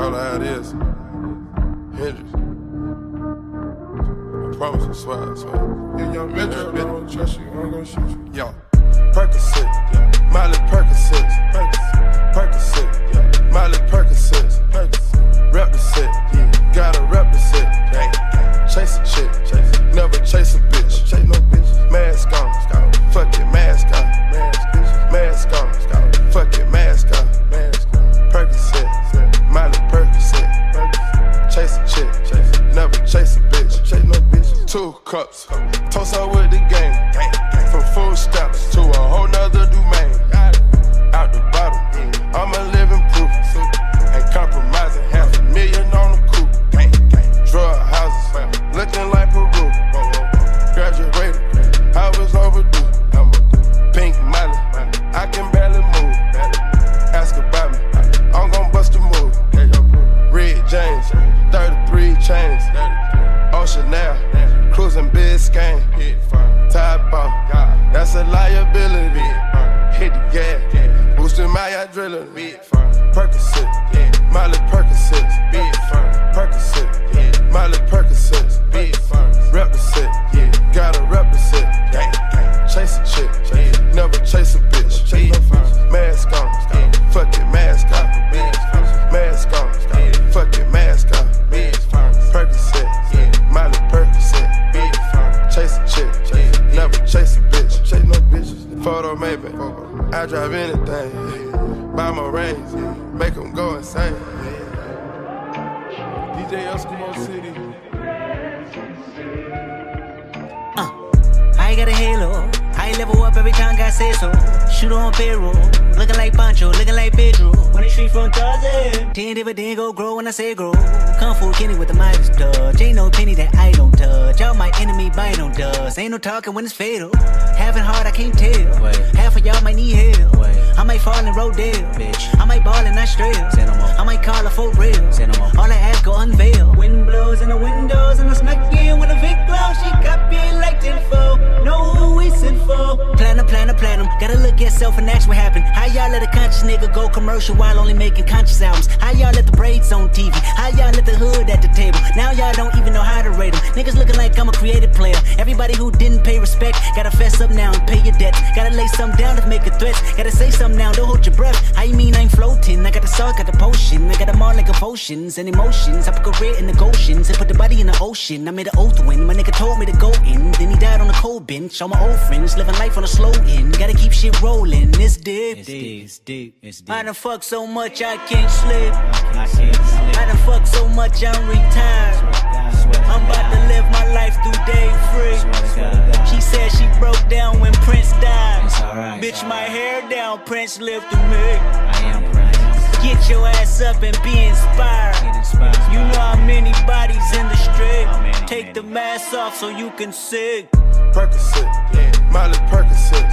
call it how it is. Hendrix. I promise, I swear, I swear. Yeah, young Metro, I don't trust you. I'm gonna shoot you. Yo, Percocet, chase. a bitch, chase no bitch. Two cups, toast up with the game. From food stamps to a whole nother boosting my adrenaline. Percocet, Molly Percocet, Percocet, Molly Percocet, rep the set, yeah, gotta rep the set. Chase a chick, never chase a bitch. Mask on, fuck it, mask on, mask on, fuck it, mask on. Percocet, Molly Percocet, chase a chick, never chase a bitch. Chase no bitches. Photo maybe, I drive anything. Buy my range, make them go insane. DJ Eskimo City. Uh, I got a halo. I level up every time God says so. Shoot on payroll. Looking like Pancho, looking like Pedro. When the street from Tarzan. Ten dividend go grow when I say grow. Kung Fu Kenny with the Midas touch. Ain't no penny that I don't touch. Enemy bite on dust. Ain't no talking when it's fatal. Having hard, I can't tell. Wait. Half of y'all might need help. Wait. I might fall in Rodale. Bitch. I might ball and not straight. Say no more. I might call her for real. Say no more. All I ask go unveil. Wind blows in the windows and I snuck in with a Vic nigga go commercial while only making conscious albums? How y'all let the braids on TV? How y'all let the hood at the table? Now y'all don't even know how to rate them. Niggas looking like I'm a creative player. Everybody who didn't pay respect, gotta fess up now and pay your debts. Gotta lay some down to make a threat. Gotta say something now, don't hold your breath. How you mean I ain't floating? I got the salt, got the potion. I got them all like emotions and emotions. I put career in the Goshen's and put the body in the ocean. I made an oath when my nigga told me to go in. Then he died on the cold bench. All my old friends living life on a slow end. Gotta keep shit rolling. It's deep. It's deep, it's deep, it's deep. I done fucked so much I can't sleep. I can't sleep. I done fucked so much I'm retired. God, swear to I'm about to live my life through day free. Swear to God. She said she broke down when Prince died. It's alright. Bitch, my hair down, Prince lived through me. I am Prince. Get your ass up and be inspired. Inspired. You know how many bodies in the street. Many, Take how the mask off so you can see. Percocet, yeah. Molly Percocet,